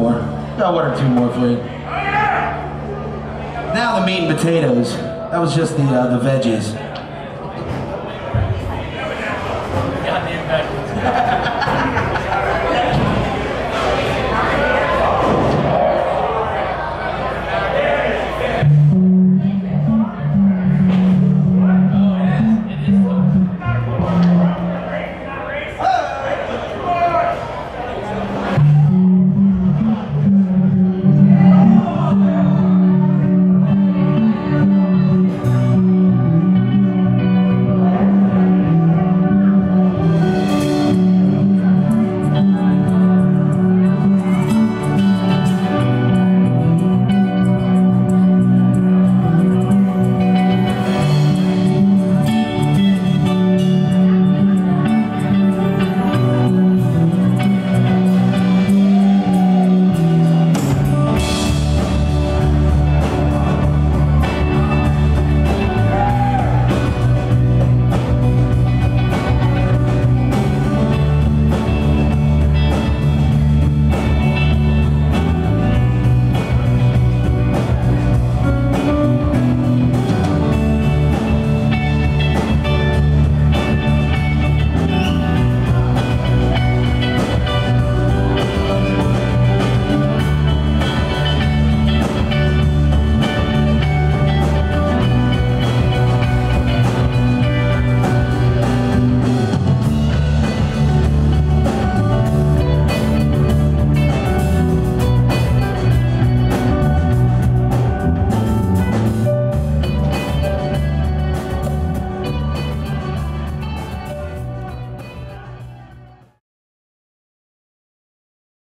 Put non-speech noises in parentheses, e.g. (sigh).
more. Got one or two more for you. Now the meat and potatoes. That was just the uh, the veggies. Goddamn veggies. (laughs)